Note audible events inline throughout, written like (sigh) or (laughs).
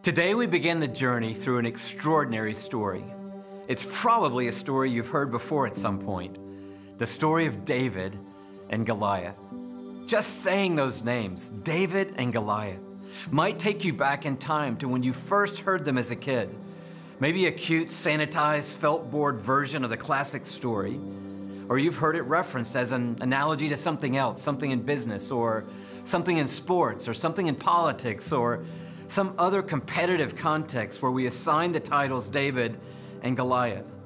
Today, we begin the journey through an extraordinary story. It's probably a story you've heard before at some point the story of David and Goliath. Just saying those names, David and Goliath, might take you back in time to when you first heard them as a kid. Maybe a cute, sanitized, felt board version of the classic story. Or you've heard it referenced as an analogy to something else, something in business, or something in sports, or something in politics, or some other competitive context where we assign the titles David and Goliath.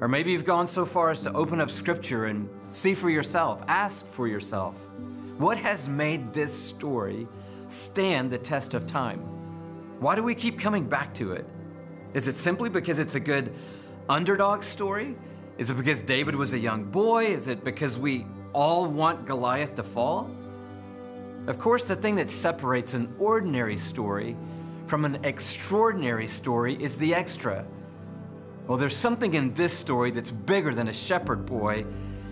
Or maybe you've gone so far as to open up scripture and see for yourself, ask for yourself, what has made this story stand the test of time? Why do we keep coming back to it? Is it simply because it's a good underdog story? Is it because David was a young boy? Is it because we all want Goliath to fall? Of course, the thing that separates an ordinary story from an extraordinary story is the extra. Well, there's something in this story that's bigger than a shepherd boy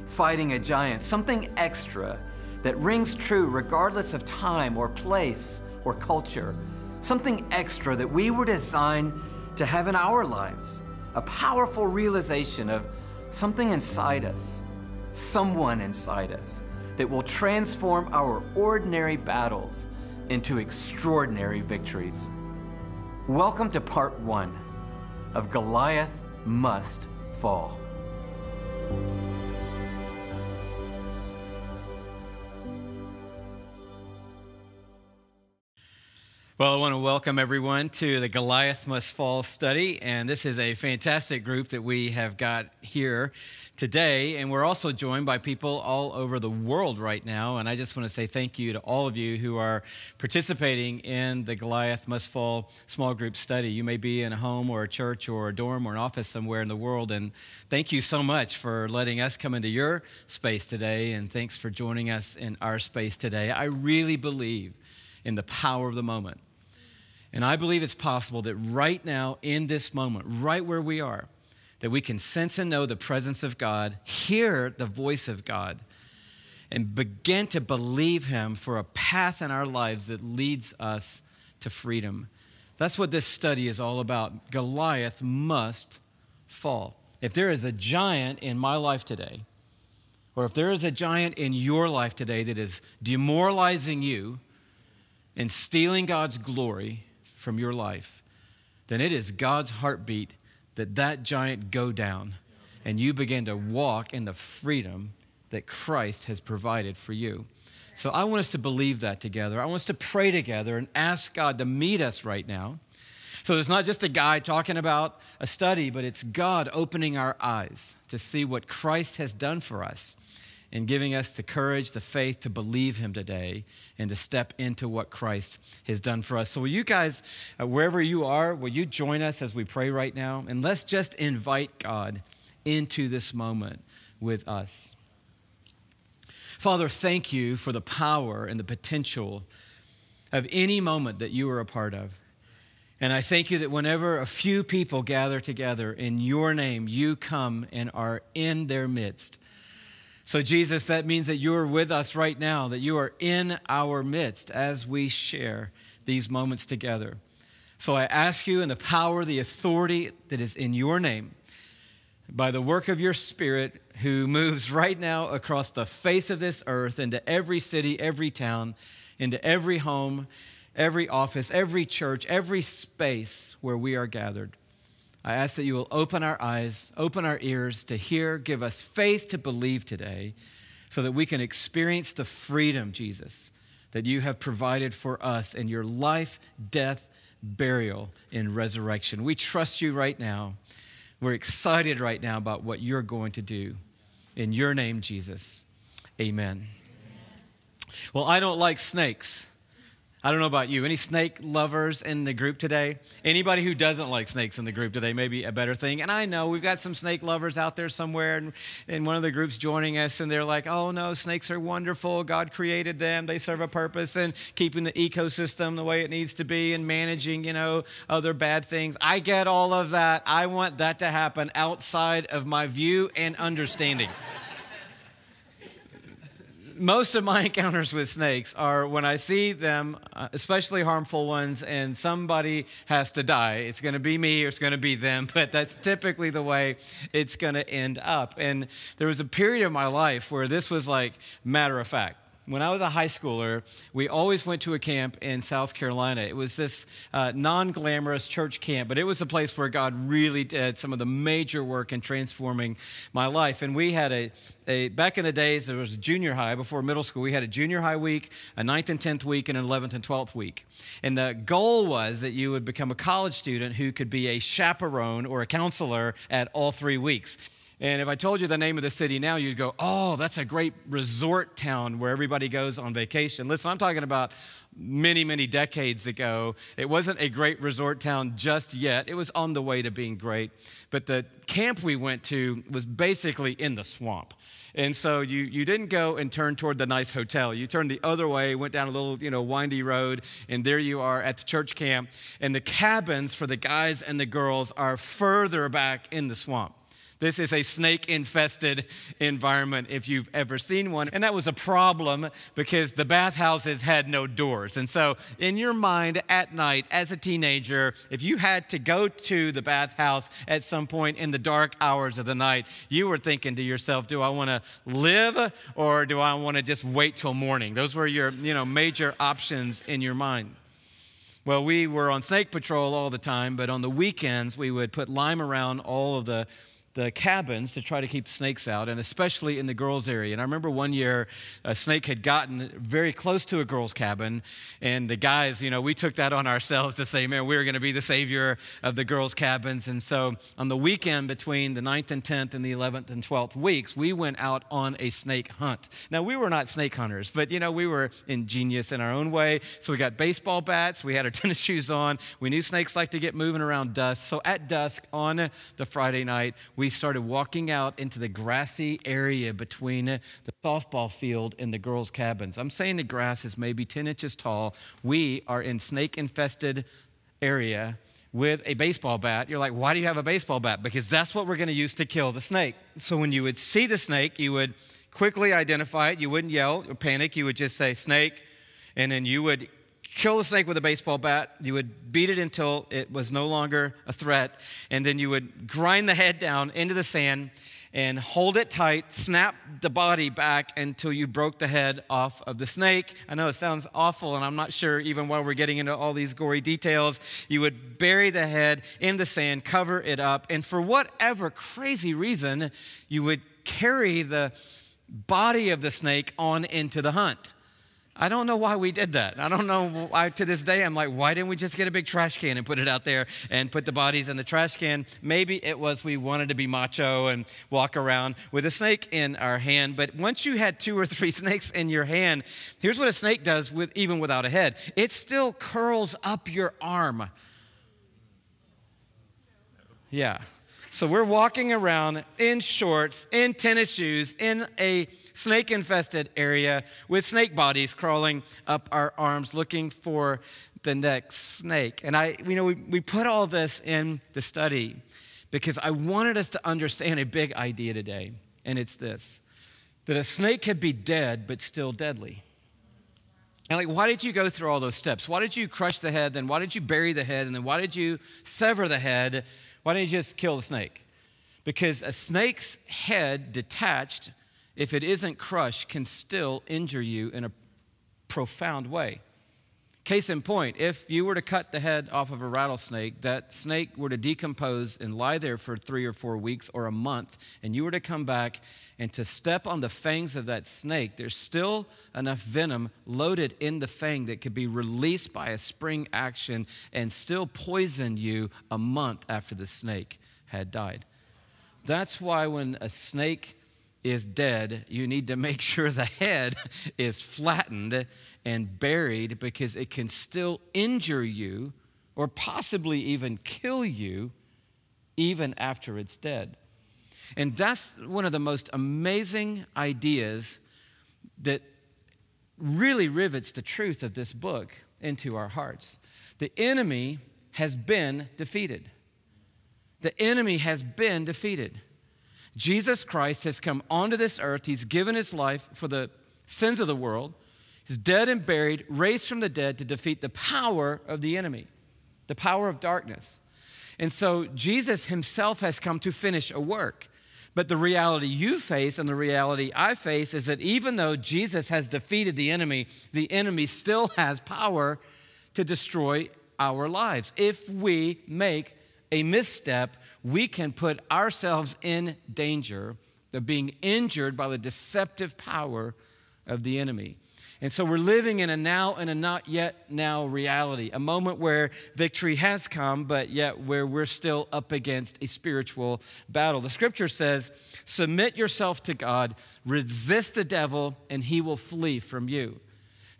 fighting a giant, something extra that rings true regardless of time or place or culture, something extra that we were designed to have in our lives, a powerful realization of something inside us, someone inside us that will transform our ordinary battles into extraordinary victories. Welcome to part one of Goliath Must Fall. Well, I want to welcome everyone to the Goliath Must Fall study. And this is a fantastic group that we have got here today. And we're also joined by people all over the world right now. And I just want to say thank you to all of you who are participating in the Goliath Must Fall small group study. You may be in a home or a church or a dorm or an office somewhere in the world. And thank you so much for letting us come into your space today. And thanks for joining us in our space today. I really believe in the power of the moment. And I believe it's possible that right now, in this moment, right where we are, that we can sense and know the presence of God, hear the voice of God, and begin to believe Him for a path in our lives that leads us to freedom. That's what this study is all about. Goliath must fall. If there is a giant in my life today, or if there is a giant in your life today that is demoralizing you and stealing God's glory, from your life, then it is God's heartbeat that that giant go down and you begin to walk in the freedom that Christ has provided for you. So I want us to believe that together. I want us to pray together and ask God to meet us right now. So there's not just a guy talking about a study, but it's God opening our eyes to see what Christ has done for us in giving us the courage, the faith to believe Him today and to step into what Christ has done for us. So, will you guys, uh, wherever you are, will you join us as we pray right now? And let's just invite God into this moment with us. Father, thank you for the power and the potential of any moment that you are a part of. And I thank you that whenever a few people gather together in your name, you come and are in their midst. So, Jesus, that means that you are with us right now, that you are in our midst as we share these moments together. So, I ask you in the power, the authority that is in your name, by the work of your Spirit, who moves right now across the face of this earth into every city, every town, into every home, every office, every church, every space where we are gathered. I ask that you will open our eyes, open our ears to hear, give us faith to believe today, so that we can experience the freedom, Jesus, that you have provided for us in your life, death, burial, and resurrection. We trust you right now. We're excited right now about what you're going to do. In your name, Jesus. Amen. Amen. Well, I don't like snakes. I don't know about you. Any snake lovers in the group today? Anybody who doesn't like snakes in the group today may be a better thing. And I know we've got some snake lovers out there somewhere and in one of the groups joining us, and they're like, oh no, snakes are wonderful. God created them. They serve a purpose in keeping the ecosystem the way it needs to be and managing, you know, other bad things. I get all of that. I want that to happen outside of my view and understanding. Most of my (laughs) encounters with snakes are when I see them, uh, especially harmful ones, and somebody has to die. It's going to be me or it's going to be them, (laughs) but that's typically the way it's going to end up. And there was a period of my life where this was like matter of fact when I was a high schooler, we always went to a camp in South Carolina. It was this uh, non glamorous church camp, but it was a place where God really did some of the major work in transforming my life. And we had a, a back in the days, there was a junior high before middle school. We had a junior high week, a ninth and 10th week, and an 11th and 12th week. And the goal was that you would become a college student who could be a chaperone or a counselor at all three weeks. And if I told you the name of the city now, you'd go, oh, that's a great resort town where everybody goes on vacation. Listen, I'm talking about many, many decades ago. It wasn't a great resort town just yet, it was on the way to being great. But the camp we went to was basically in the swamp. And so you, you didn't go and turn toward the nice hotel. You turned the other way, went down a little, you know, windy road, and there you are at the church camp. And the cabins for the guys and the girls are further back in the swamp. This is a snake infested environment if you've ever seen one. And that was a problem because the bathhouses had no doors. And so, in your mind at night as a teenager, if you had to go to the bathhouse at some point in the dark hours of the night, you were thinking to yourself, do I want to live or do I want to just wait till morning? Those were your, you know, major options in your mind. Well, we were on snake patrol all the time, but on the weekends, we would put lime around all of the the cabins to try to keep snakes out, and especially in the girls' area. And I remember one year a snake had gotten very close to a girls' cabin, and the guys, you know, we took that on ourselves to say, man, we are going to be the savior of the girls' cabins. And so on the weekend between the 9th and 10th and the 11th and 12th weeks, we went out on a snake hunt. Now, we were not snake hunters, but, you know, we were ingenious in our own way. So we got baseball bats, we had our (laughs) tennis shoes on, we knew snakes like to get moving around dusk. So at dusk on the Friday night, we started walking out into the grassy area between the softball field and the girls' cabins. I'm saying the grass is maybe 10 inches tall. We are in snake infested area with a baseball bat. You're like, why do you have a baseball bat? Because that's what we're going to use to kill the snake. So when you would see the snake, you would quickly identify it. You wouldn't yell or panic. You would just say, snake. And then you would kill the snake with a baseball bat. You would beat it until it was no longer a threat. And then you would grind the head down into the sand and hold it tight, snap the body back until you broke the head off of the snake. I know it sounds awful, and I'm not sure even while we're getting into all these gory details. You would bury the head in the sand, cover it up, and for whatever crazy reason, you would carry the body of the snake on into the hunt. I don't know why we did that. I don't know why to this day I'm like, why didn't we just get a big trash can and put it out there and put the bodies in the trash can? Maybe it was we wanted to be macho and walk around with a snake in our hand. But once you had two or three (laughs) snakes in your hand, here's what a snake does with even without a head. It still curls up your arm. Yeah. So we're walking around in shorts, in tennis shoes, in a snake infested area with snake bodies crawling up our arms looking for the next snake. And I, you know, we, we put all this in the study because I wanted us to understand a big idea today, and it's this that a snake could be dead but still deadly. And like, why did you go through all those steps? Why did you crush the head? Then why did you bury the head? And then why did you sever the head? Why didn't you just kill the snake? Because a snake's head detached, if it isn't crushed, can still injure you in a profound way. Case in point, if you were to cut the head off of a rattlesnake, that snake were to decompose and lie there for three or four weeks or a month, and you were to come back and to step on the fangs of that snake, there's still enough venom loaded in the fang that could be released by a spring action and still poison you a month after the snake had died. That's why when a snake is dead, you need to make (laughs) sure the head is flattened and buried because it can still injure you or possibly even kill you even after it's dead. And that's one of the most amazing ideas that really rivets the truth of this book into our hearts. The enemy has been defeated. The enemy has been defeated. Jesus Christ has come onto this earth. He's given his life for the sins of the world. He's dead and buried, raised from the dead to defeat the power of the enemy, the power of darkness. And so Jesus himself has come to finish a work. But the reality you face and the reality I face is that even though Jesus has defeated the enemy, the enemy still has power to destroy our lives. If we make a misstep, we can put ourselves in danger of being injured by the deceptive power of the enemy. And so we're living in a now and a not yet now reality, a moment where victory has come, but yet where we're still up against a spiritual battle. The scripture says, Submit yourself to God, resist the devil, and he will flee from you.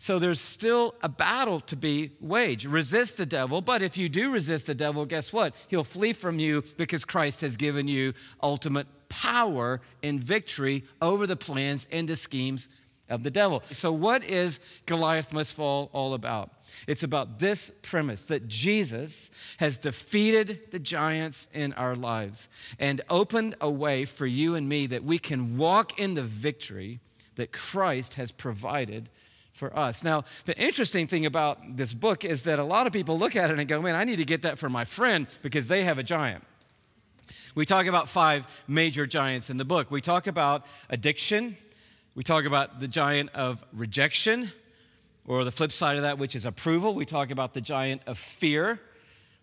So there's still a battle to be waged. Resist the devil, but if you do resist the devil, guess what? He'll flee from you because Christ has given you ultimate power and victory over the plans and the schemes of the devil. So, what is Goliath Must Fall all about? It's about this premise that Jesus has defeated the giants in our lives and opened a way for you and me that we can walk in the victory that Christ has provided for us. Now, the interesting thing about this book is that a lot of people look at it and go, man, I need to get that for my friend because they have a giant. We talk about five major giants in the book. We talk about addiction, we talk about the giant of rejection, or the flip side of that, which is approval. We talk about the giant of fear.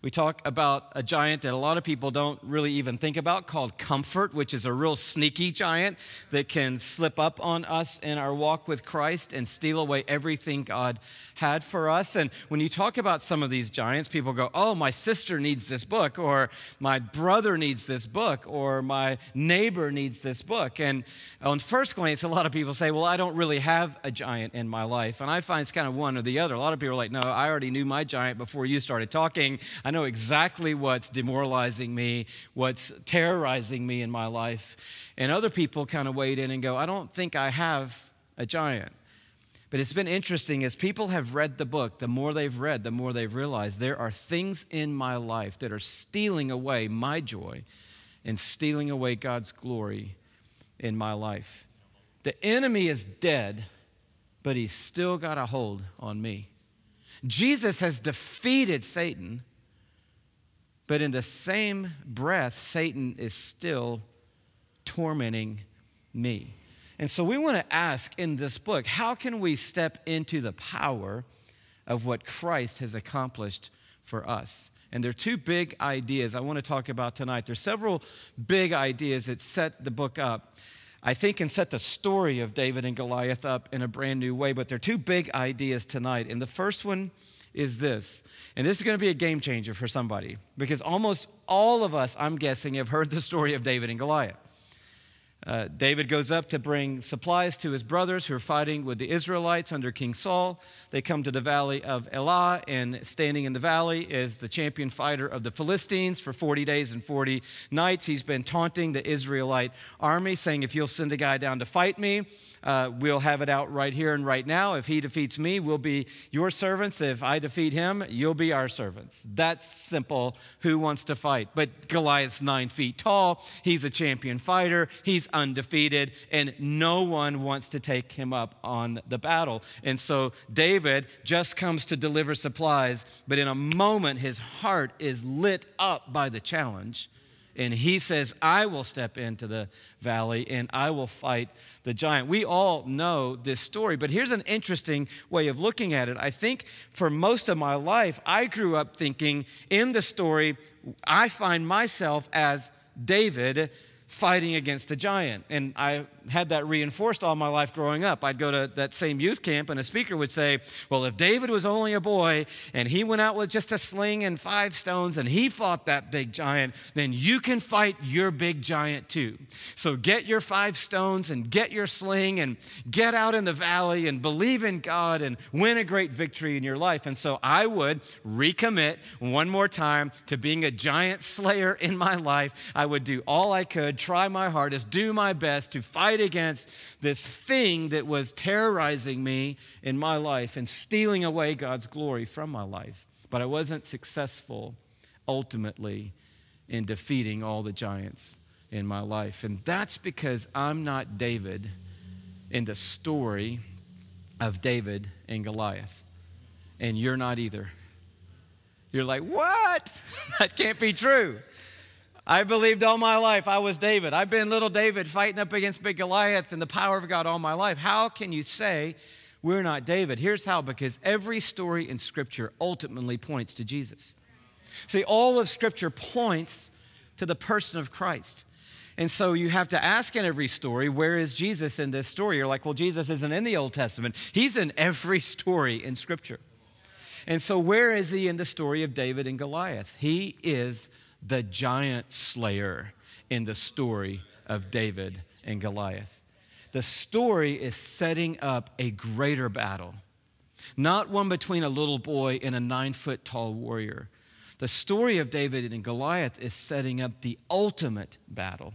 We talk about a giant that a lot of people don't really even think about called comfort, which is a real sneaky giant that can slip up on us in our walk with Christ and steal away everything God had for us. And when you talk about some of these giants, people go, Oh, my sister needs this book, or my brother needs this book, or my neighbor needs this book. And on first glance, a lot of people say, Well, I don't really have a giant in my life. And I find it's kind of one or the other. A lot of people are like, No, I already knew my giant before you started talking. Know exactly what's demoralizing me, what's terrorizing me in my life. And other people kind of wade in and go, I don't think I have a giant. But it's been interesting as people have read the book, the more they've read, the more they've realized there are things in my life that are stealing away my joy and stealing away God's glory in my life. The enemy is dead, but he's still got a hold on me. Jesus has defeated Satan, but in the same breath, Satan is still tormenting me. And so we want to ask in this book how can we step into the power of what Christ has accomplished for us? And there are two big ideas I want to talk about tonight. There's several big ideas that set the book up. I think and set the story of David and Goliath up in a brand new way, but there are two big ideas tonight. And the first one is this, and this is going to be a game changer for somebody because almost all of us, I'm guessing, have heard the story of David and Goliath. Uh, David goes up to bring supplies to his brothers who are fighting with the Israelites under King Saul. They come to the valley of Elah, and standing in the valley is the champion fighter of the Philistines for 40 days and 40 nights. He's been taunting the Israelite army, saying, If you'll send a guy down to fight me, uh, we'll have it out right here and right now. If he defeats me, we'll be your servants. If I defeat him, you'll be our servants. That's simple. Who wants to fight? But Goliath's nine feet tall. He's a champion fighter. He's undefeated, and no one wants to take him up on the battle. And so David just comes to deliver supplies, but in a moment, his heart is lit up by the challenge and he says, I will step into the valley and I will fight the giant. We all know this story, but here's an interesting way of looking at it. I think for most of my life, I grew up thinking in the story, I find myself as David fighting against a giant. And I had that reinforced all my life growing up. I'd go to that same youth camp, and a speaker would say, Well, if David was only a boy and he went out with just a sling and five stones and he fought that big giant, then you can fight your big giant too. So get your five stones and get your sling and get out in the valley and believe in God and win a great victory in your life. And so I would recommit one more time to being a giant (laughs) slayer in my life. I would do all I could try my hardest, do my best to fight against this thing that was terrorizing me in my life and stealing away God's glory from my life. But I wasn't successful ultimately in defeating all the giants in my life. And that's because I'm not David in the story of David and Goliath. And you're not either. You're like, what? (laughs) that can't be true. I believed all my life I was David. I've been little David fighting up against big Goliath and the power of God all my life. How can you say we're not David? Here's how because every story in Scripture ultimately points to Jesus. See, all of Scripture points to the person of Christ. And so you have to ask in every story, where is Jesus in this story? You're like, well, Jesus isn't in the Old Testament. He's in every (laughs) story in Scripture. And so, where is he in the story of David and Goliath? He is the giant slayer in the story of David and Goliath. The story is setting up a greater battle, not one between a little boy and a nine foot tall warrior. The story of David and Goliath is setting up the ultimate battle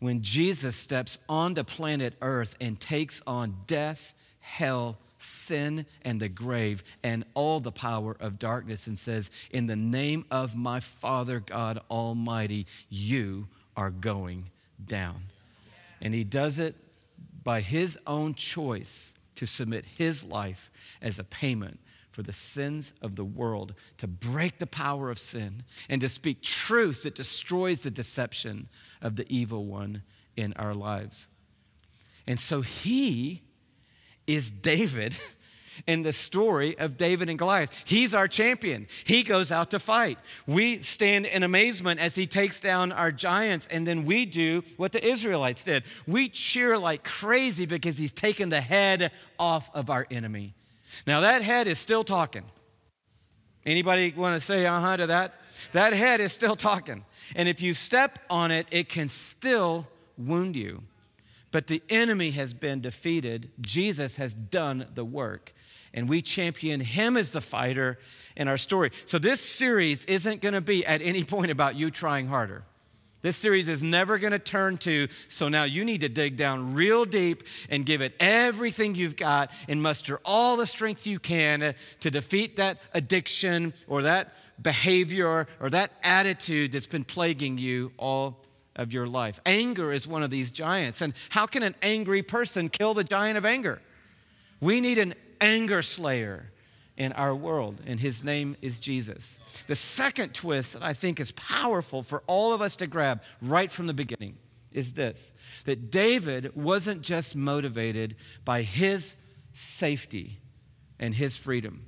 when Jesus steps onto planet Earth and takes on death, hell, sin and the grave and all the power of darkness and says, In the name of my Father God Almighty, you are going down. And he does it by his own choice to submit his life as a payment for the sins of the world, to break the power of sin, and to speak truth that destroys the deception of the evil one in our lives. And so he is David (laughs) in the story of David and Goliath. He's our champion. He goes out to fight. We stand in amazement as he takes down our giants, and then we do what the Israelites did. We cheer like crazy because he's taken the head off of our enemy. Now that head is still talking. Anybody want to say uh-huh to that? That head is still talking. And if you step on it, it can still wound you. But the enemy has been defeated. Jesus has done the work. And we champion him as the fighter in our story. So this series isn't going to be at any (laughs) point about you trying harder. This series is never going to turn to, so now you need to dig down real deep and give it everything you've got and muster all the strength you can to defeat that addiction or that behavior or that attitude that's been plaguing you all of your life. Anger is one of these giants. And how can an angry person kill the giant of anger? We need an anger slayer in our world, and his name is Jesus. The second twist that I think is powerful for all of us to grab right from the beginning is this that David wasn't just motivated by his safety and his freedom.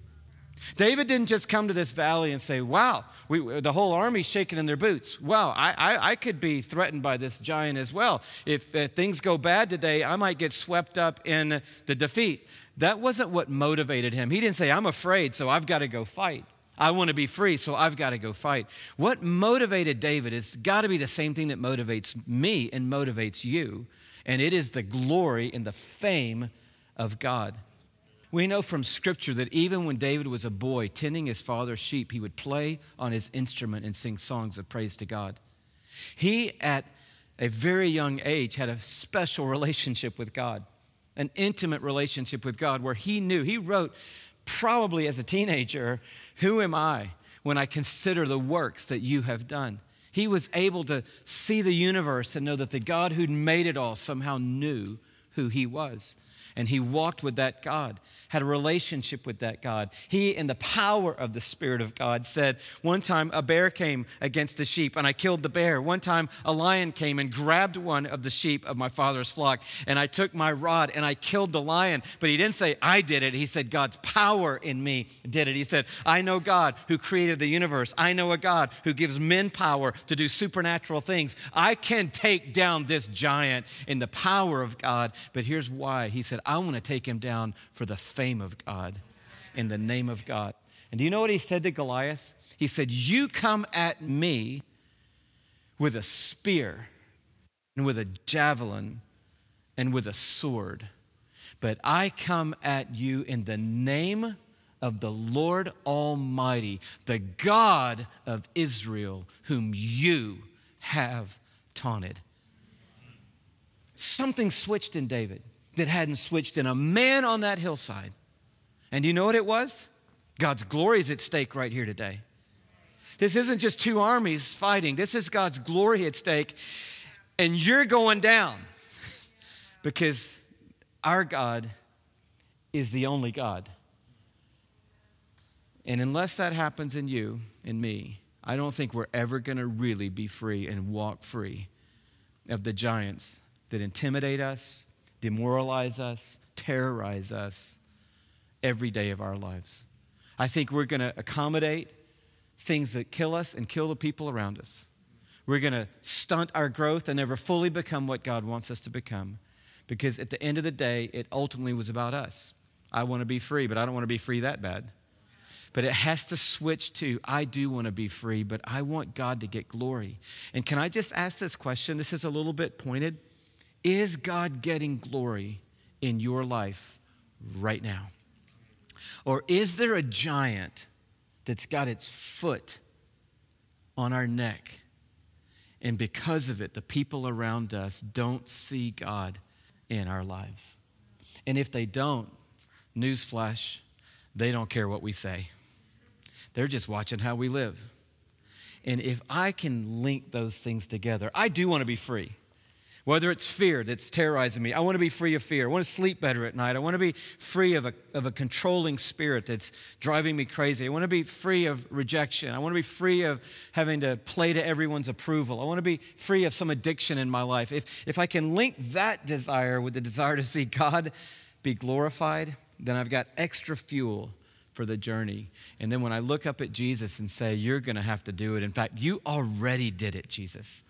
David didn't just come to this valley and say, Wow, we, the whole army's shaking in their boots. Wow, I, I, I could be threatened by this giant as well. If things go bad today, I might get swept up in the defeat. That wasn't what motivated him. He didn't say, I'm afraid, so I've got to go fight. I want to be free, so I've got to go fight. What motivated David has got to be the same thing that motivates me and motivates you, and it is the glory and the fame of God. We know from Scripture that even when David was a boy tending his father's sheep, he would play on his instrument and sing songs of praise to God. He, at a very young age, had a special (laughs) relationship with God, an intimate relationship with God where he knew, he wrote probably as a teenager, Who am I when I consider the works that you have done? He was able to see the universe and know that the God who'd made it all somehow knew who he was and he walked with that God, had a relationship with that God. He, in the power of the Spirit of God, said, One time a bear came against the sheep, and I killed the bear. One time a lion came and grabbed one of the sheep of my father's flock, and I took my rod and I killed the lion. But he didn't say, I did it. He said, God's power in me did it. He said, I know God who created the universe. I know a God who gives men power to do supernatural things. I can take down this giant in the power of God. But here's why. He said, I want to take him down for the fame of God, in the name of God. And do you know what he said to Goliath? He said, You come at me with a spear and with a javelin and with a sword, but I come at you in the name of the Lord Almighty, the God of Israel, whom you have taunted. Something switched in David that hadn't switched in a man on that hillside. And you know what it was? God's glory is at stake right here today. This isn't just two armies fighting, this is God's glory at stake. And you're going down (laughs) because our God is the only God. And unless that happens in you and me, I don't think we're ever going to really be free and walk free of the giants that intimidate us, demoralize us, terrorize us every day of our lives. I think we're going to accommodate things that kill us and kill the people around us. We're going to stunt our growth and never fully become what God wants us to become. Because at the end of the day, it ultimately was about us. I want to be free, but I don't want to be free that bad. But it has to switch to I do want to be free, but I want God to get glory. And can I just ask this question? This is a little bit pointed. Is God getting glory in your life right now? Or is there a giant that's got its foot on our neck? And because of it, the people around us don't see God in our lives. And if they don't, newsflash, they don't care what we say. They're just watching how we live. And if I can link those things together, I do want to be free. Whether it's fear that's terrorizing me, I want to be free of fear. I want to sleep better at night. I want to be free of a, of a controlling spirit that's driving me crazy. I want to be free of rejection. I want to be free of having to play to everyone's approval. I want to be free of some addiction in my life. If, if I can link that desire with the desire to see God be glorified, then I've got extra fuel for the journey. And then when I look up at Jesus and say, You're going to have to do it. In fact, you already did it, Jesus.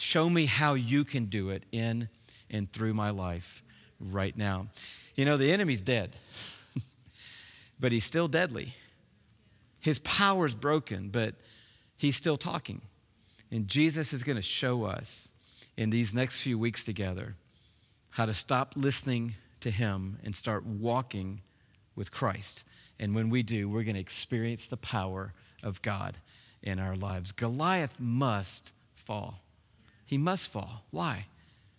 Show me how you can do it in and through my life right now. You know, the enemy's dead, (laughs) but he's still deadly. His power is broken, but he's still talking. And Jesus is going to show us in these next few weeks together how to stop listening to him and start walking with Christ. And when we do, we're going to experience the power of God in our lives. Goliath must fall. He must fall. Why?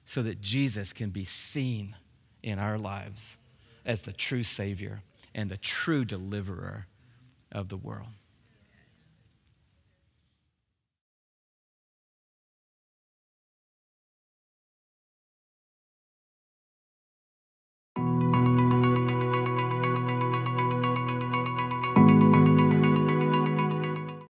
So that Jesus can be seen in our lives as the true Savior and the true deliverer of the world.